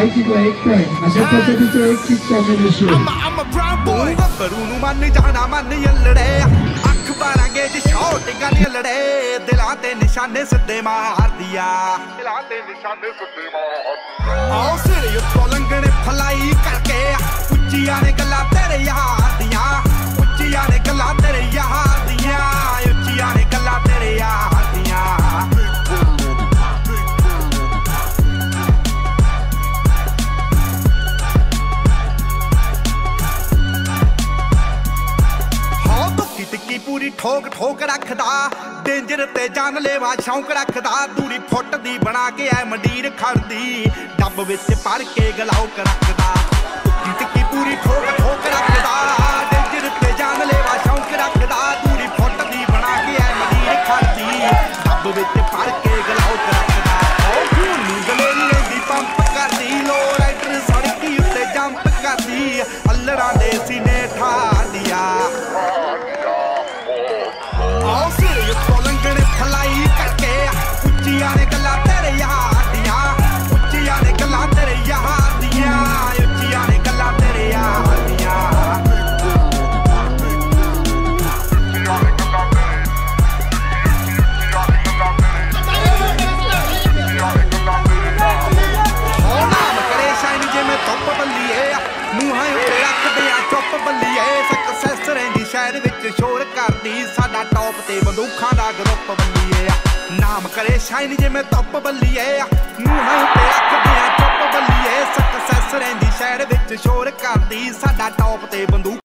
माहिती किंवा एक पॉईंट अशा पद्धतीचं एक kick combination I'm a, I'm a brown boy ਗੱਭਰੂ ਨੂੰ ਮੰਨ ਜਾਣਾ ਮੰਨ ਯੱਲੜੇ ਅੱਖ ਬਾਰਾਂਗੇ ਜੀ ਸ਼ੌਟਿੰਗਾਂ ਨੀ ਲੜੇ ਦਿਲਾਂ ਤੇ ਨਿਸ਼ਾਨੇ ਸਿੱਧੇ ਮਾਰਦੀ ਆ ਦਿਲਾਂ ਤੇ ਨਿਸ਼ਾਨੇ ਸਿੱਧੇ ਮਾਰਦੀ ਆਓ ਸਿਰੇ ਉੱਤੋਂ ਟਿੱਕੀ ਠੋਕ ਠੋਕ ਰੱਖਦਾ, ਡੇਂਜਰ ਤੇ ਜਾਨ ਲੈਵਾ ਸ਼ੌਂਕ ਰੱਖਦਾ, ਦੂਰੀ ਫੁੱਟ ਦੀ ਬਣਾ ਕੇ ਐ ਮੰਡੀਰ ਖੜਦੀ ਡੱਬ ਵਿੱਚ ਭਰ ਕੇ ਗਲਾਉਕ ਰੱਖਦਾ। ਰੱਖਦੇ ਬੱਲੀਏ ਸਕਸੈਸ ਰਹਿੰਦੀ ਸ਼ਹਿਰ ਵਿੱਚ ਸ਼ੋਰ ਕਰਦੀ। ਸਾਡਾ ਟੌਪ ਤੇ ਬੰਦੂਖਾਂ ਦਾ ਗਰੁੱਪ ਬੱਲੀਏ ਨਾਮ ਕਰੇ ਸ਼ਾਈਨ ਜਿਵੇਂ ਧੁੱਪ ਬੱਲੀਏ ਮੂੰਹਾਂ ਉੱਤੇ ਰੱਖਦੇ ਆ ਬੱਲੀਏ ਸਕਸੈਸ ਰਹਿੰਦੀ ਸ਼ਹਿਰ ਵਿੱਚ ਸ਼ੋਰ ਕਰਦੀ। ਸਾਡਾ ਟੌਪ ਤੇ ਬੰਦੂਕ